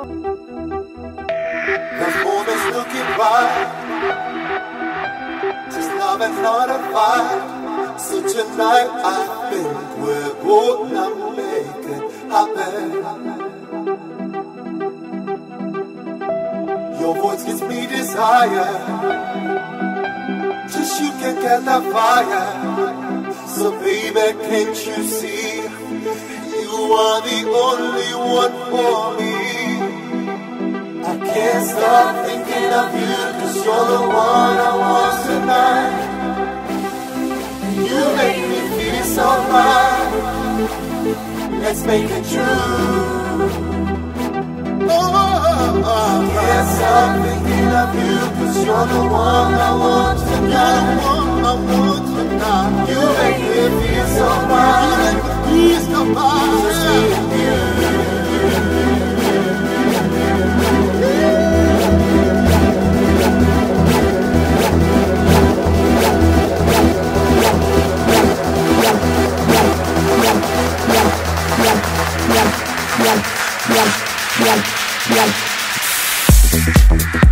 There's more than looking right. Just love and not a fight. So tonight I think we're gonna make it happen. Your voice gives me desire. Just you can get the fire. So baby, can't you see? You are the only one for me. I can't stop thinking of you Cause you're the one I want tonight. You make me feel so fine Let's make it true. Oh, oh, oh, oh, I can't stop thinking of you Cause you're the one I want tonight. I want tonight. You make me feel so fine Just me and yeah, yeah, yeah, yeah.